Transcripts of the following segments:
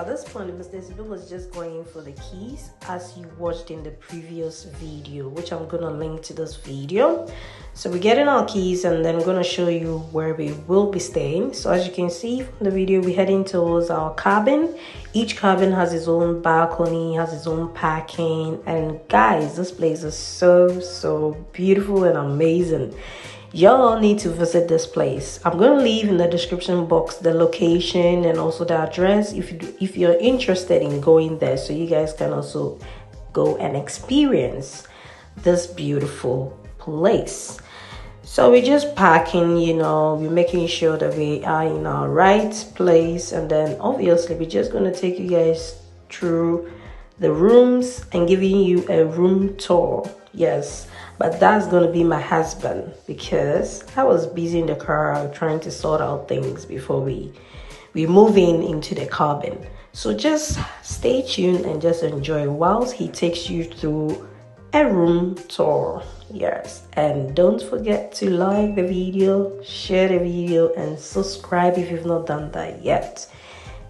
at this point, Mr. Sibyl is just going for the keys as you watched in the previous video, which I'm gonna link to this video. So we're getting our keys and then I'm gonna show you where we will be staying. So as you can see from the video, we're heading towards our cabin. Each cabin has its own balcony, has its own parking, and guys, this place is so so beautiful and amazing y'all need to visit this place. I'm going to leave in the description box the location and also the address if you if you're interested in going there so you guys can also go and experience this beautiful place. So we're just packing you know we're making sure that we are in our right place and then obviously we're just going to take you guys through the rooms and giving you a room tour. Yes but that's going to be my husband because I was busy in the car trying to sort out things before we we move in into the cabin. So just stay tuned and just enjoy whilst he takes you through a room tour. Yes, and don't forget to like the video, share the video, and subscribe if you've not done that yet.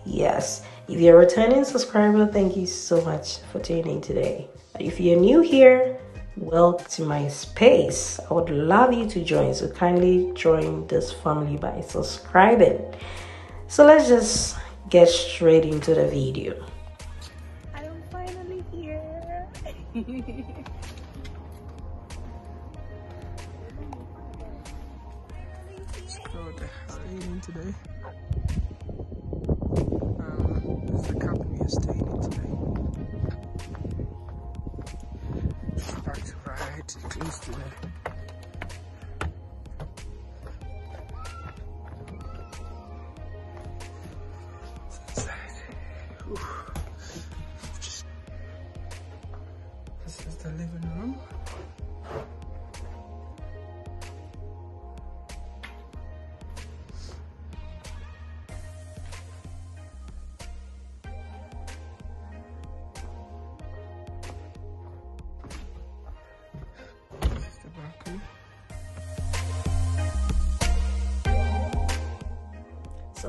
Yes, if you're a returning subscriber, thank you so much for tuning in today. If you're new here, welcome to my space. I would love you to join, so kindly join this family by subscribing. So let's just get straight into the video. I'm finally here. so the staying in today. Um, this is the company is staying in today.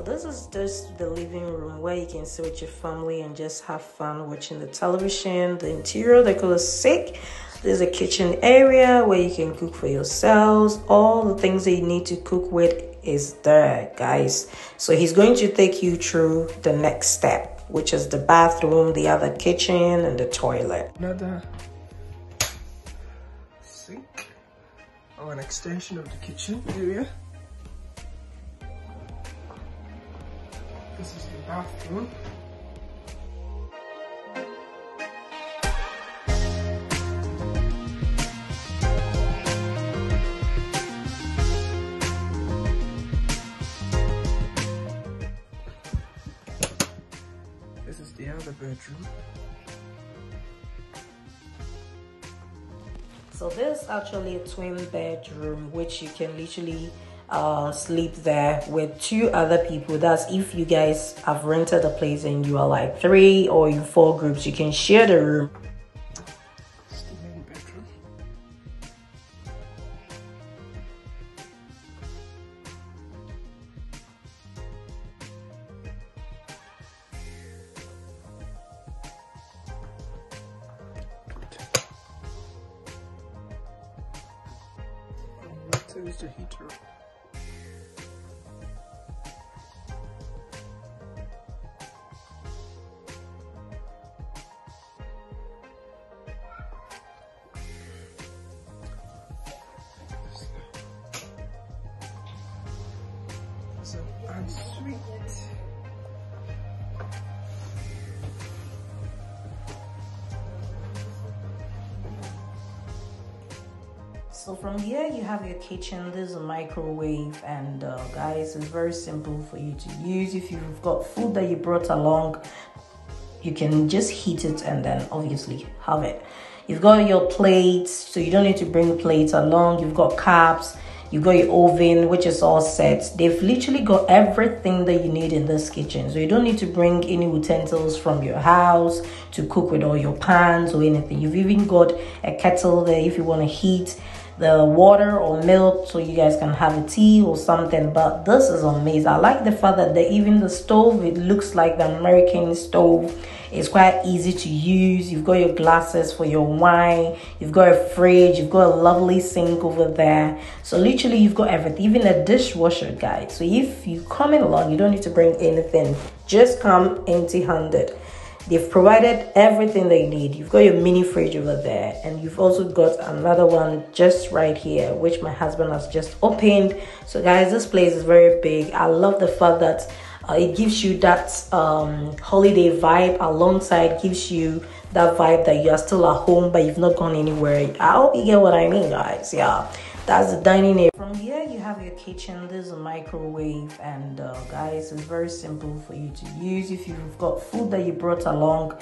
This is just the living room where you can sit with your family and just have fun watching the television. The interior decor is sick. There's a kitchen area where you can cook for yourselves. All the things that you need to cook with is there, guys. So he's going to take you through the next step, which is the bathroom, the other kitchen, and the toilet. Another sink or an extension of the kitchen area. This is the. This is the other bedroom. So this is actually a twin bedroom, which you can literally uh, sleep there with two other people. That's if you guys have rented a place and you are like three or in four groups, you can share the room. This is the main bedroom. And There is the heater. So from here you have your kitchen. There's a microwave, and uh, guys, it's very simple for you to use. If you've got food that you brought along, you can just heat it and then obviously have it. You've got your plates, so you don't need to bring plates along. You've got cups. You've got your oven, which is all set. They've literally got everything that you need in this kitchen. So you don't need to bring any utensils from your house to cook with all your pans or anything. You've even got a kettle there if you want to heat the water or milk so you guys can have a tea or something. But this is amazing. I like the fact that the, even the stove it looks like the american stove. It's quite easy to use. You've got your glasses for your wine. You've got a fridge. You've got a lovely sink over there. So literally you've got everything. Even a dishwasher guys. So if you come in along you don't need to bring anything. Just come empty handed They've provided everything they need. You've got your mini fridge over there, and you've also got another one just right here, which my husband has just opened. So, guys, this place is very big. I love the fact that uh, it gives you that um, holiday vibe alongside gives you that vibe that you are still at home but you've not gone anywhere. I hope you get what I mean, guys. Yeah that's the dining area. From here you have your kitchen there's a microwave and uh, guys it's very simple for you to use. If you've got food that you brought along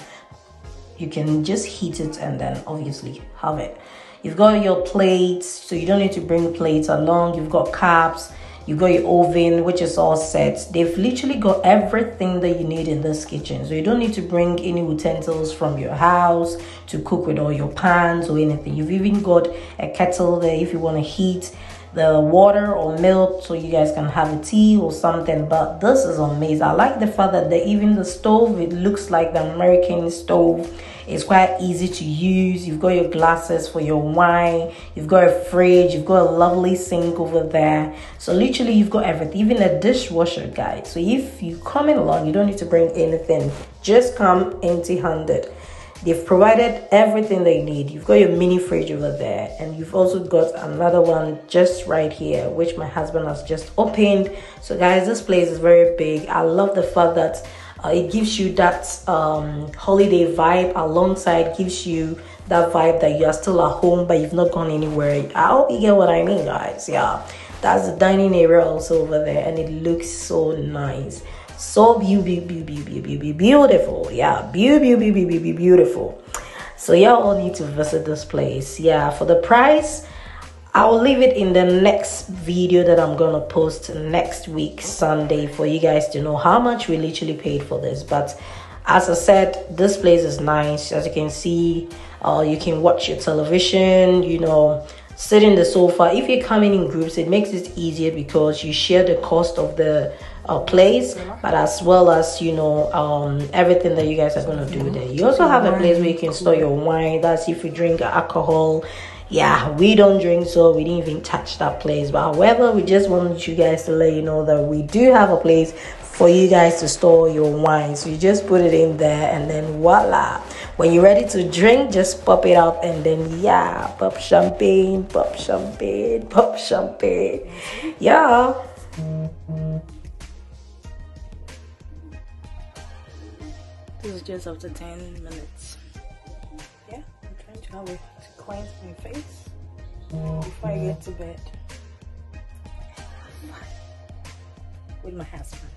you can just heat it and then obviously have it. You've got your plates so you don't need to bring plates along. You've got cups you got your oven which is all set. They've literally got everything that you need in this kitchen. So you don't need to bring any utensils from your house to cook with all your pans or anything. You've even got a kettle there if you want to heat the water or milk so you guys can have a tea or something. But this is amazing. I like the fact that even the stove it looks like the american stove it's quite easy to use. You've got your glasses for your wine. You've got a fridge. You've got a lovely sink over there. So literally you've got everything. Even a dishwasher guys so if you come in along you don't need to bring anything. Just come empty handed They've provided everything they need. You've got your mini fridge over there, and you've also got another one just right here, which my husband has just opened. So, guys, this place is very big. I love the fact that uh, it gives you that um, holiday vibe alongside gives you that vibe that you are still at home but you've not gone anywhere. I hope you get what I mean, guys. Yeah, that's the dining area also over there, and it looks so nice so beautiful. Yeah, beautiful. So y'all all need to visit this place. Yeah, for the price, I'll leave it in the next video that I'm gonna post next week Sunday for you guys to know how much we literally paid for this. But as I said, this place is nice. As you can see, uh, you can watch your television. You know, sit in the sofa. If you're coming in groups, it makes it easier because you share the cost of the uh, place, but as well as you know um, everything that you guys are gonna do there. You also have a place where you can store your wine. That's if you drink alcohol. Yeah, we don't drink, so we didn't even touch that place. But however, we just wanted you guys to let you know that we do have a place for you guys to store your wine. So you just put it in there, and then voila. When you're ready to drink, just pop it out, and then yeah, pop champagne, pop champagne, pop champagne. Yeah. This is just after 10 minutes. Yeah, I'm trying to have a to cleanse my face before I get to bed. With my husband.